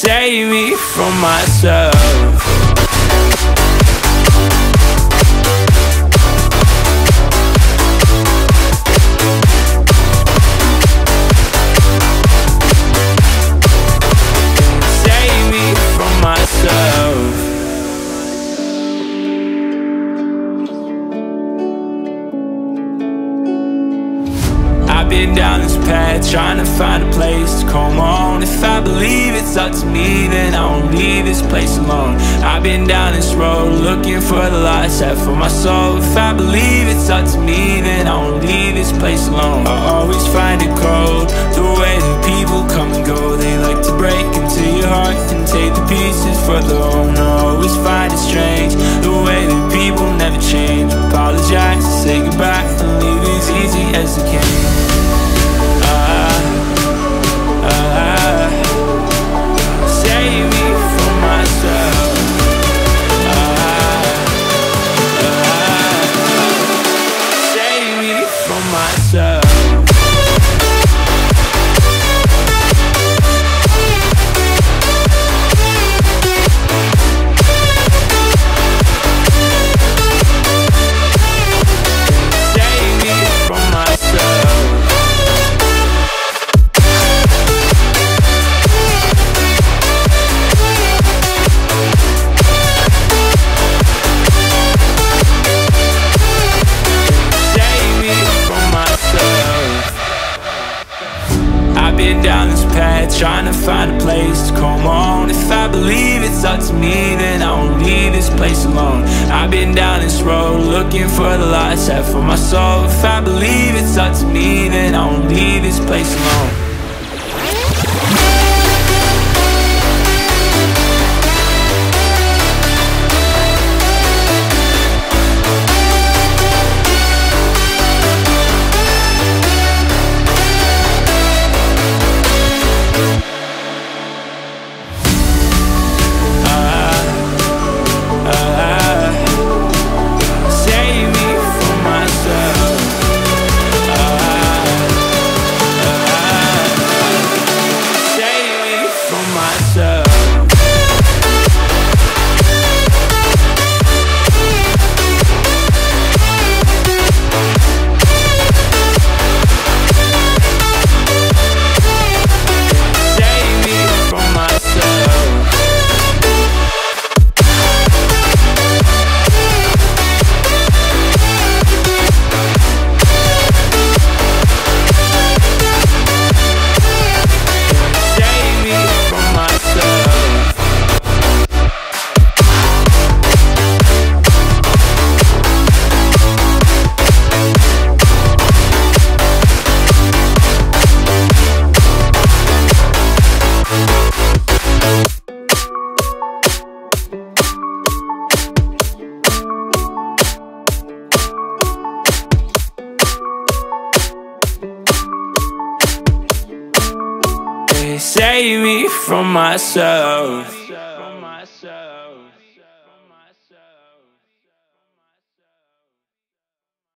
save me from myself. Been down this path trying to find a place to come on. If I believe it's up to me then I won't leave this place alone. I've been down this road looking for the light set for my soul. If I believe it's up to me then I won't leave this place alone. I always find it cold the way that people come and go. They like to break into your heart and take the pieces for their own. I always find it strange the way that people never change. Apologize, say goodbye and leave as easy as they can Down this path trying to find a place to come on. If I believe it's up to me, then I won't leave this place alone. I've been down this road looking for the light set for my soul. If I believe it's up to me, then I won't leave this place alone. Save me from myself.